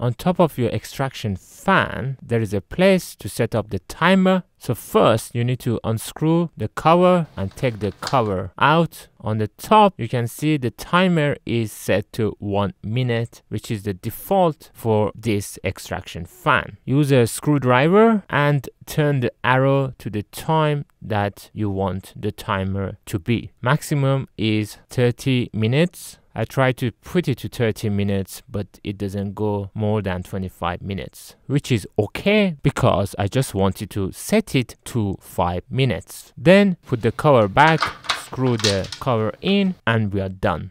on top of your extraction fan, there is a place to set up the timer. So first you need to unscrew the cover and take the cover out. On the top, you can see the timer is set to one minute, which is the default for this extraction fan. Use a screwdriver and turn the arrow to the time that you want the timer to be. Maximum is 30 minutes I try to put it to 30 minutes, but it doesn't go more than 25 minutes, which is okay because I just wanted to set it to 5 minutes. Then put the cover back, screw the cover in, and we are done.